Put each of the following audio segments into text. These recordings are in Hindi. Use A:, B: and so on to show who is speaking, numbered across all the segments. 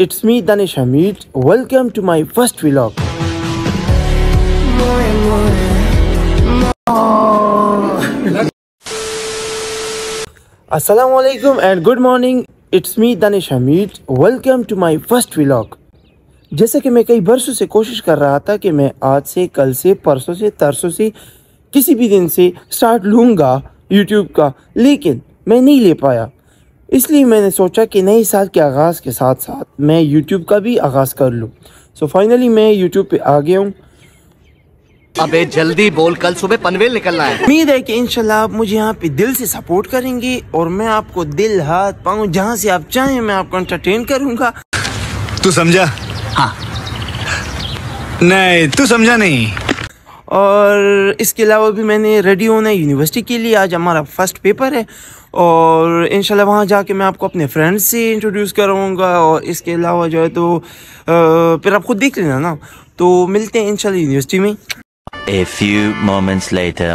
A: It's me Danish Hamid welcome to my first vlog अस्सलाम and good morning it's me Danish Hamid welcome to my first vlog जैसे कि मैं कई बरसों से कोशिश कर रहा था कि मैं आज से कल से परसों से तरसों से किसी भी दिन से स्टार्ट लूँगा यूट्यूब का लेकिन मैं नहीं ले पाया। इसलिए मैंने सोचा कि नए साल के आगाज़ के साथ साथ मैं यूट्यूब का भी आगाज़ कर लूँ। सो फाइनली मैं यूट्यूब पे आ गया हूँ।
B: अबे जल्दी बोल कल सुबह पनवेल निकलना है।
A: उम्मीद है कि इंशाल्लाह आप मुझे यहाँ पे दिल से सपोर्ट करेंगे और मैं आपको दिल हाथ पाँव जहाँ से आप चाहें मैं आपको एंटरटेन करूँगा।
C: तू समझा? हाँ। नहीं तू समझा नहीं।
A: और इसके अलावा भी मैंने रेडी होना है यूनिवर्सिटी के लिए। आज हमारा फ़र्स्ट पेपर है और इंशाल्लाह वहाँ जाके मैं आपको अपने फ्रेंड्स से इंट्रोड्यूस कराऊँगा और इसके अलावा जो है तो फिर आप खुद देख लेना ना। तो मिलते हैं इंशाल्लाह यूनिवर्सिटी में।
D: A few moments later.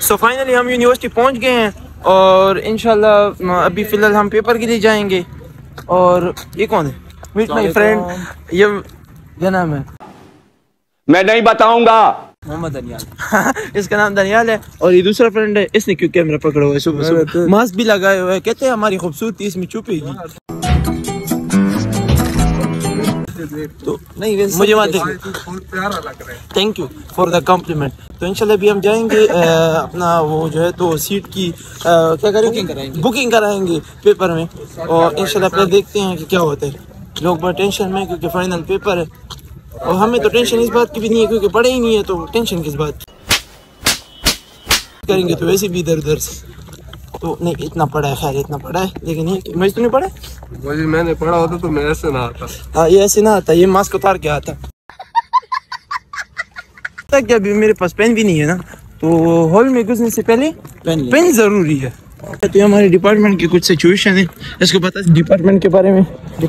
A: So finally हम यूनिवर्सिटी पहुँच गए हैं और इंशाल्लाह अभी फ़िलहाल हम पेपर के लिए जाएँगे। और ये कौन है? मीट माई फ्रेंड ये क्या नाम है?
E: मैं नहीं बताऊँगा।
A: इसका नाम दनियाल है और ये दूसरा फ्रेंड है इसने क्यों कैमरा पकड़ा हुआ है? सुबह सुबह। मास्क भी लगाए हुआ है कहते हैं हमारी खूबसूरती इसमें छुपेगी। तो नहीं वैसे मुझे बात thank you for the compliment तो इंशाल्लाह भी हम जाएँगे अ, अपना वो जो है तो सीट की अ, क्या करेंगे? बुकिंग कराएँगे। बुकिंग कराएँगे पेपर में। और इंशाल्लाह फिर देखते हैं कि क्या होता है। लोग बड़ा टेंशन में क्योंकि फाइनल पेपर है। और हमें तो टेंशन इस बात की भी नहीं है क्योंकि पढ़े ही नहीं है तो टेंशन किस बात की? करेंगे तो वैसे भी इधर उधर से। तो नहीं इतना पढ़ा है खैर इतना पढ़ा है लेकिन ये मैं तो नहीं पढ़ा
E: मुझे मैंने पढ़ा होता तो मैं ऐसे ना आता
A: हाँ ये ऐसे ना आता ये मास्क उतार के आता। तक अभी मेरे पास पेन भी नहीं है ना तो हॉल में घुसने से पहले पेन पेन ज़रूरी है। तो ये हमारे डिपार्टमेंट की कुछ सिचुएशन है इसको पता है डिपार्टमेंट के बारे में?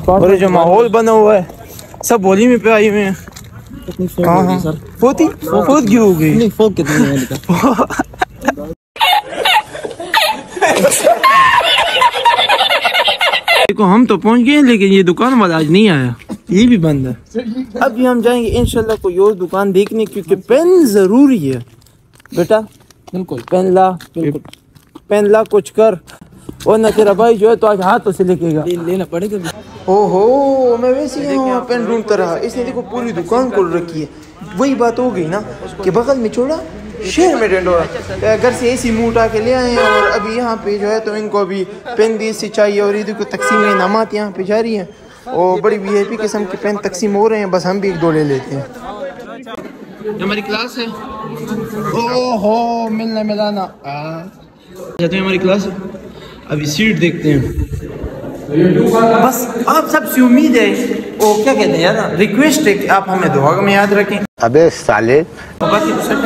A: और जो माहौल बना हुआ है सब बोली में पे आई हुए हैं। हाँ? हाँ फोती? फोत क्यों हो गई? नहीं फोक कितनी देखो हम तो पहुँच गए हैं, लेकिन ये दुकान वाला आज नहीं आया। ये भी बंद है। अभी हम जाएँगे इंशाल्लाह कोई और दुकान देखने क्योंकि पेन ज़रूरी है। बेटा बिल्कुल। पेन ला बिल्कुल। पेन ला कुछ कर। और ना तेरा भाई जो है तो आज हाथों से लेकेगा। लेना पड़ेगा ओहो मैं वैसे ही यहाँ पेन ढूंढता रहा। इसने देखो पूरी दुकान खोल रखी है। वही बात हो गई ना कि बगल में छोड़ा शहर में ढंडोरा घर से ऐसी मुँह उठा के ले आए हैं और अभी यहाँ पे जो है तो इनको अभी पेन दी सी चाहिए और ईद को तकसीम इनामत यहाँ पे जारी हैं। और बड़ी वी आई पी किस्म के पेन तकसीम हो रहे हैं बस हम भी एक दो ले लेते हैं। हमारी क्लास है। ओहो मिलना मिलाना हमारी क्लास। है अभी सीट देखते हैं। बस आप सबसे उम्मीद है वो क्या कहते हैं यार रिक्वेस्ट है कि आप हमें दुआ में याद रखें।
C: अबे साले।
A: तो सब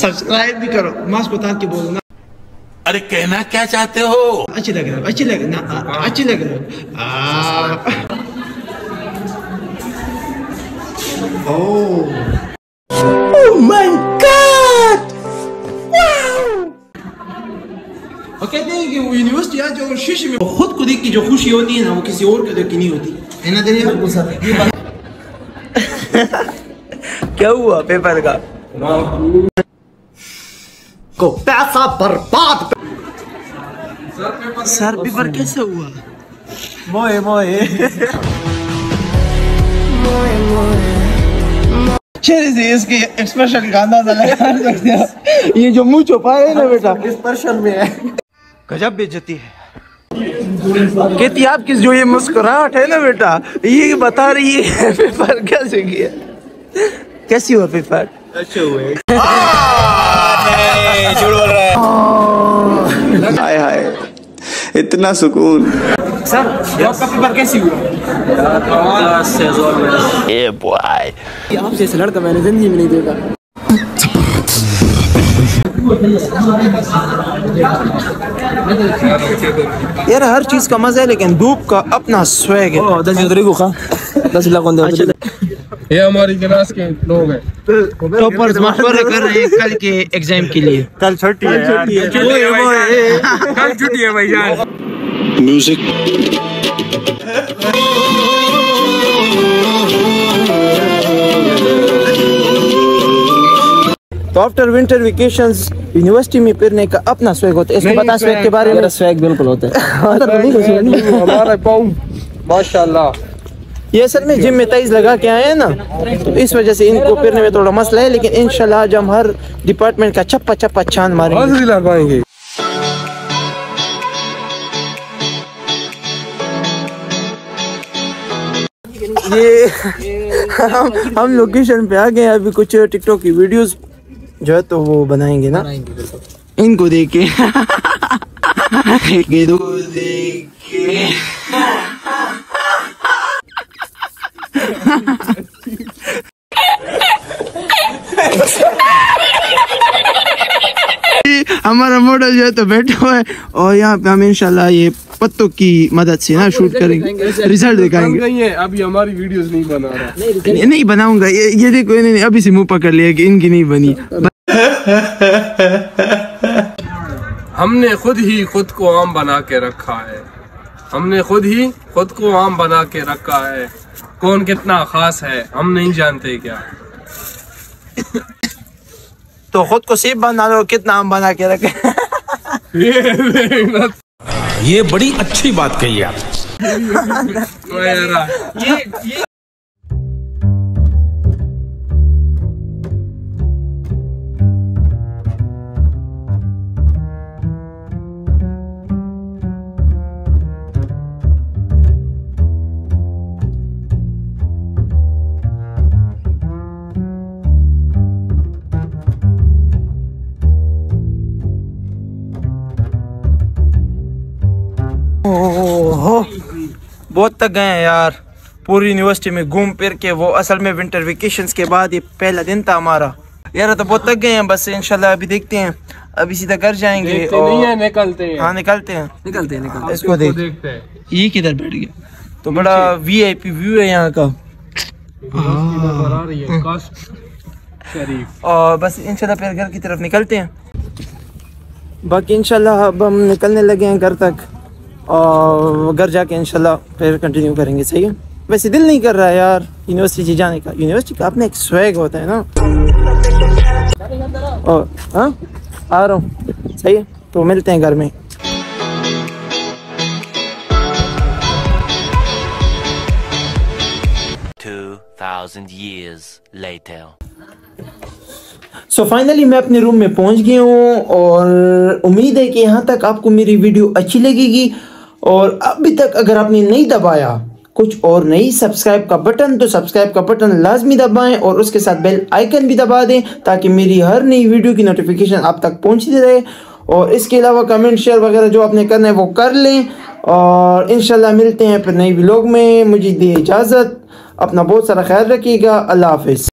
A: सब्सक्राइब भी करो मास्क उतार के बोलो ना
D: अरे कहना क्या चाहते हो?
A: अच्छी लग रहा है अच्छी लग रहा ना अच्छी लग रहा है। आ- ओह कहते हैं कि वो यूनिवर्सिटी आज जो शीशे में खुद को देख की जो खुशी होती है ना वो किसी और को देख की नहीं होती। है ना तेरे क्या हुआ पेपर का?
B: को पैसा बर्बाद
A: सर पेपर कैसे हुआ? मोए मोए। चेहरे से इसके एक्सप्रेशन का अंदाज़ा लगा। सकते हो ये जो मुँह छुपा है ना बेटा। एक्सप्रेशन में है। गजब बेइज्जती है। कहती आपकी जो ये मुस्कुराहट है ना बेटा ये बता रही है पेपर कैसे किया? कैसी हुआ पेपर? अच्छे हुए।
C: हाय हाय। इतना सुकून।
A: सर आपका पेपर कैसी हुआ?
D: ए बॉय
A: आपसे ऐसा लड़का मैंने ज़िंदगी में नहीं देखा। यार हर चीज़ का मज़ा है लेकिन धूप का अपना स्वैग है। दस तरीको का दस लाख
E: ये हमारी क्लास के लोग हैं।
A: टॉपर्स मशवरा कर रहे हैं कल के एग्ज़ाम के लिए। कल छुट्टी है।
E: कल छुट्टी है। भाई।
A: तो आफ्टर विंटर वेकेशंस यूनिवर्सिटी में फिरने का अपना स्वैग होता है। इसको बता स्वैग के बारे में।
F: स्वैग बिल्कुल होता है।
E: हमारा माशाल्लाह।
A: ये असल में जिम में तेईस लगा के आए हैं ना? तो इस वजह से इनको फिरने में थोड़ा मसला है लेकिन इंशाल्लाह आज हम हर डिपार्टमेंट का चप्पा चप्पा छान मारेंगे। ये हम हम लोकेशन पे आ गए अभी कुछ टिकटॉक की वीडियोस जो है तो वो बनाएँगे ना? इनको देख के। ये देख के। हमारा मॉडल जो है तो बैठा हुआ है और यहाँ पे हम इंशाल्लाह ये पत्तों की मदद से ना शूट करेंगे। रिज़ल्ट दिखाएँगे।
E: है अभी हमारी वीडियोस नहीं बना रहा।
A: नहीं, नहीं बनाऊँगा ये ये देखो इन्होंने अभी से मुँह पकड़ लिया कि इनकी नहीं बनी।
E: हमने खुद ही खुद को आम बना के रखा है। हमने खुद ही खुद को आम बना के रखा है। कौन कितना खास है हम नहीं जानते क्या।
A: तो खुद को सेब बना लो कितना आम बना के रखे।
G: ये बड़ी अच्छी बात कही आप।
A: बहुत तक गए हैं यार। पूरी यूनिवर्सिटी में घूम फिर के वो असल में विंटर वेकेशन के बाद ये पहला दिन था हमारा। यार तो बहुत तक गए हैं बस इंशाल्लाह अभी देखते हैं। अभी सीधा घर जाएँगे
E: देखते नहीं है निकलते हैं।
A: हाँ निकलते हैं।
F: निकलते हैं निकलते हैं।
A: इसको देख।
E: देखते हैं।
A: ये किधर बैठ गया? तो बड़ा वीआईपी व्यू है यहाँ का।
E: है
A: और बस इंशाल्लाह फिर घर की तरफ़ निकलते हैं। बाकी इंशाल्लाह अब हम निकलने लगे हैं घर तक। और घर जाके इंशाल्लाह फिर कंटिन्यू करेंगे सही है? वैसे दिल नहीं कर रहा है यार यूनिवर्सिटी जाने का। यूनिवर्सिटी का अपना एक स्वैग होता है ना। और हाँ? आ रहा हूँ। सही है? तो मिलते हैं घर में. सो so फाइनली मैं अपने रूम में पहुँच गया हूँ और उम्मीद है कि यहाँ तक आपको मेरी वीडियो अच्छी लगेगी। और अभी तक अगर आपने नहीं दबाया कुछ और नहीं सब्सक्राइब का बटन तो सब्सक्राइब का बटन लाजमी दबाएँ और उसके साथ बेल आइकन भी दबा दें ताकि मेरी हर नई वीडियो की नोटिफिकेशन आप तक पहुँचती रहे। और इसके अलावा कमेंट शेयर वगैरह जो आपने करना है वो कर लें और इंशाल्लाह मिलते हैं फिर नई व्लॉग में। मुझे दी इजाज़त, अपना बहुत सारा ख्याल रखिएगा। अल्लाह हाफिज़।